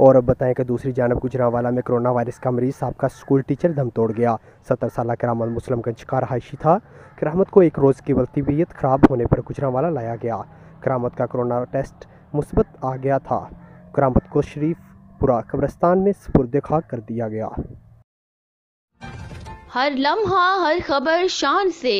और अब बताएँ कि दूसरी जानब गुजरावाला में कोरोना वायरस का मरीज़ साहब का स्कूल टीचर दम तोड़ गया। सत्तर साल करामत मुस्लमगंज का रहायशी था। करामत को एक रोज़ की तबीयत ख़राब होने पर गुजरावाला लाया गया। करामत का कोरोना टेस्ट मुस्बत आ गया था। करामत को शरीफपुरा कब्रस्तान में सपुर्द खाक कर दिया गया। हर लम्हा, हर खबर शान से।